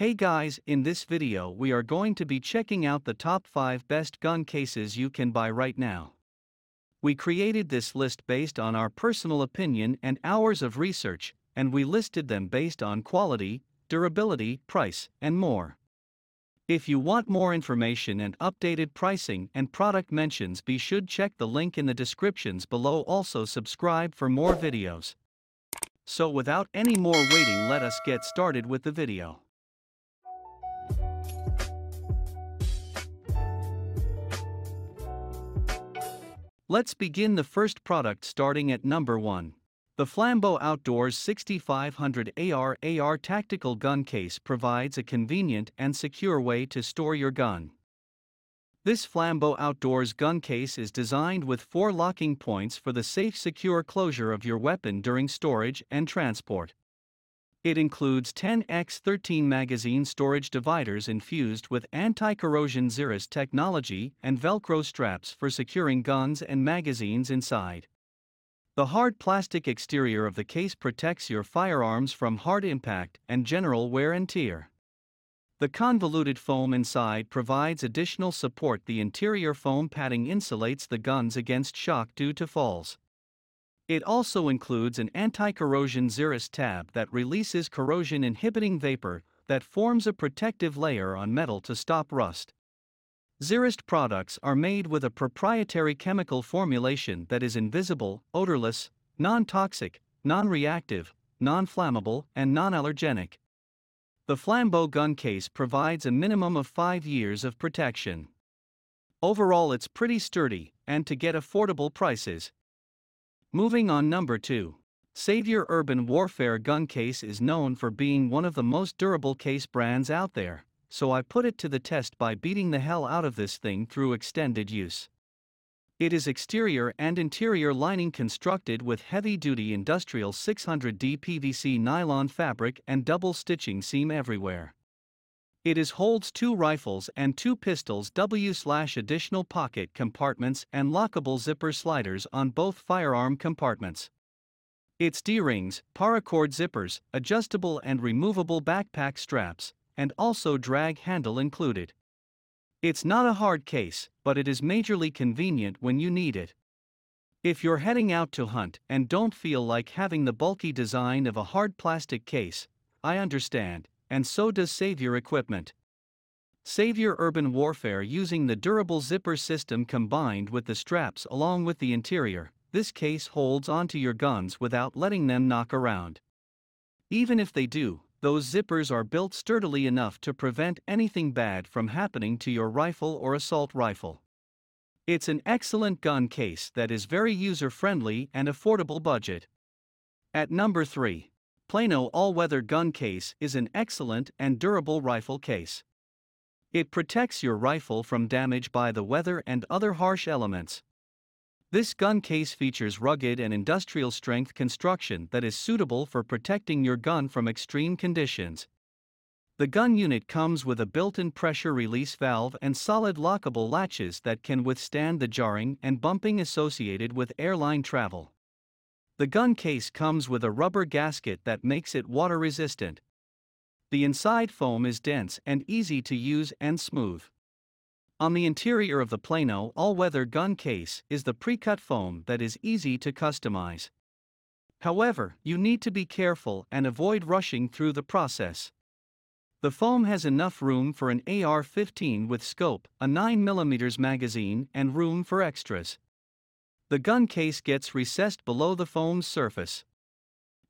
Hey guys, in this video we are going to be checking out the top 5 best gun cases you can buy right now. We created this list based on our personal opinion and hours of research, and we listed them based on quality, durability, price, and more. If you want more information and updated pricing and product mentions be should check the link in the descriptions below also subscribe for more videos. So without any more waiting let us get started with the video. Let's begin the first product starting at number 1. The Flambeau Outdoors 6500 AR AR tactical gun case provides a convenient and secure way to store your gun. This Flambeau Outdoors gun case is designed with four locking points for the safe secure closure of your weapon during storage and transport. It includes 10x13 magazine storage dividers infused with anti-corrosion Zerust technology and Velcro straps for securing guns and magazines inside. The hard plastic exterior of the case protects your firearms from hard impact and general wear and tear. The convoluted foam inside provides additional support. The interior foam padding insulates the guns against shock due to falls. It also includes an anti-corrosion Zerust tab that releases corrosion-inhibiting vapor that forms a protective layer on metal to stop rust. Zerust products are made with a proprietary chemical formulation that is invisible, odorless, non-toxic, non-reactive, non-flammable, and non-allergenic. The Flambeau gun case provides a minimum of 5 years of protection. Overall it's pretty sturdy, and to get affordable prices, Moving on number 2. Savior Urban Warfare gun case is known for being one of the most durable case brands out there, so I put it to the test by beating the hell out of this thing through extended use. It is exterior and interior lining constructed with heavy-duty industrial 600D PVC nylon fabric and double stitching seam everywhere. It is holds two rifles and two pistols W slash additional pocket compartments and lockable zipper sliders on both firearm compartments. Its D-rings, paracord zippers, adjustable and removable backpack straps, and also drag handle included. It's not a hard case, but it is majorly convenient when you need it. If you're heading out to hunt and don't feel like having the bulky design of a hard plastic case, I understand, and so does Savior equipment. Savior Urban Warfare using the durable zipper system combined with the straps along with the interior, this case holds onto your guns without letting them knock around. Even if they do, those zippers are built sturdily enough to prevent anything bad from happening to your rifle or assault rifle. It's an excellent gun case that is very user friendly and affordable budget. At number 3. Plano all-weather gun case is an excellent and durable rifle case. It protects your rifle from damage by the weather and other harsh elements. This gun case features rugged and industrial strength construction that is suitable for protecting your gun from extreme conditions. The gun unit comes with a built-in pressure release valve and solid lockable latches that can withstand the jarring and bumping associated with airline travel. The gun case comes with a rubber gasket that makes it water resistant. The inside foam is dense and easy to use and smooth. On the interior of the Plano all weather gun case is the pre cut foam that is easy to customize. However, you need to be careful and avoid rushing through the process. The foam has enough room for an AR 15 with scope, a 9mm magazine, and room for extras. The gun case gets recessed below the foam's surface.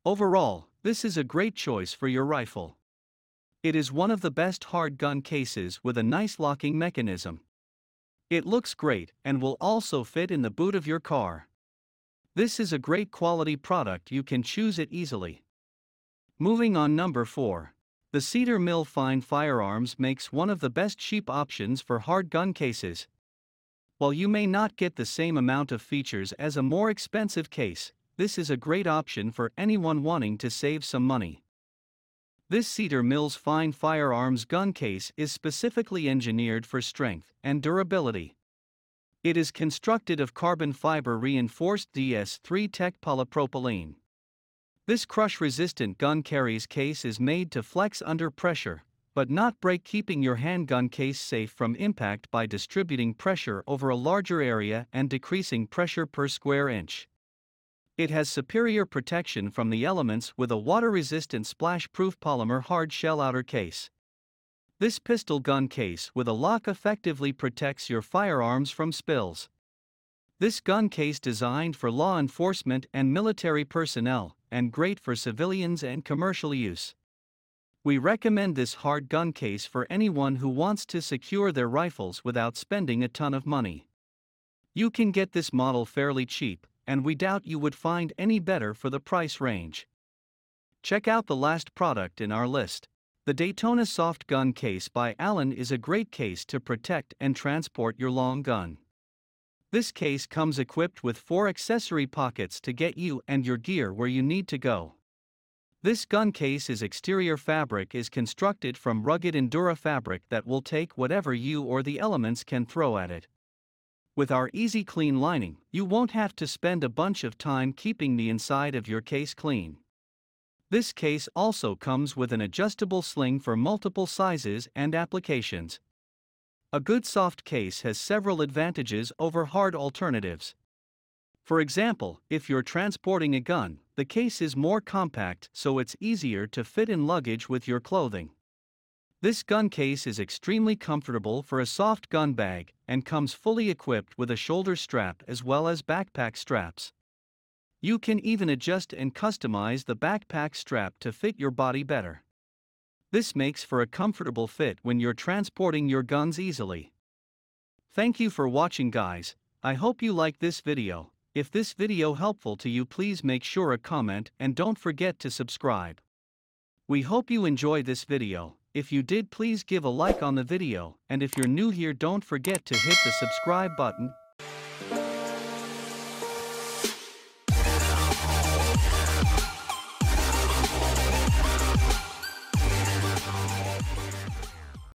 Overall, this is a great choice for your rifle. It is one of the best hard gun cases with a nice locking mechanism. It looks great and will also fit in the boot of your car. This is a great quality product, you can choose it easily. Moving on, number 4. The Cedar Mill Fine Firearms makes one of the best cheap options for hard gun cases. While you may not get the same amount of features as a more expensive case, this is a great option for anyone wanting to save some money. This Cedar Mills Fine Firearms gun case is specifically engineered for strength and durability. It is constructed of carbon fiber reinforced DS3 Tech polypropylene. This crush resistant gun carries case is made to flex under pressure, but not break keeping your handgun case safe from impact by distributing pressure over a larger area and decreasing pressure per square inch. It has superior protection from the elements with a water-resistant splash-proof polymer hard shell outer case. This pistol gun case with a lock effectively protects your firearms from spills. This gun case designed for law enforcement and military personnel, and great for civilians and commercial use. We recommend this hard gun case for anyone who wants to secure their rifles without spending a ton of money. You can get this model fairly cheap, and we doubt you would find any better for the price range. Check out the last product in our list. The Daytona Soft Gun Case by Allen is a great case to protect and transport your long gun. This case comes equipped with four accessory pockets to get you and your gear where you need to go. This gun case's exterior fabric is constructed from rugged Endura fabric that will take whatever you or the elements can throw at it. With our easy clean lining, you won't have to spend a bunch of time keeping the inside of your case clean. This case also comes with an adjustable sling for multiple sizes and applications. A good soft case has several advantages over hard alternatives. For example, if you're transporting a gun, the case is more compact so it's easier to fit in luggage with your clothing. This gun case is extremely comfortable for a soft gun bag and comes fully equipped with a shoulder strap as well as backpack straps. You can even adjust and customize the backpack strap to fit your body better. This makes for a comfortable fit when you're transporting your guns easily. Thank you for watching guys, I hope you like this video. If this video helpful to you please make sure a comment and don't forget to subscribe. We hope you enjoy this video, if you did please give a like on the video and if you're new here don't forget to hit the subscribe button